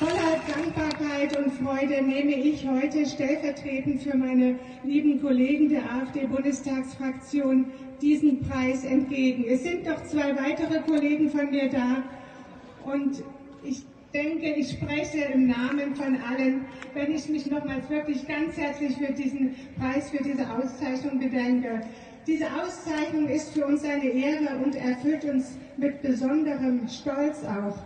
Voller Dankbarkeit und Freude nehme ich heute stellvertretend für meine lieben Kollegen der AfD-Bundestagsfraktion diesen Preis entgegen. Es sind noch zwei weitere Kollegen von mir da und ich denke, ich spreche im Namen von allen, wenn ich mich nochmals wirklich ganz herzlich für diesen Preis, für diese Auszeichnung bedanke. Diese Auszeichnung ist für uns eine Ehre und erfüllt uns mit besonderem Stolz auch.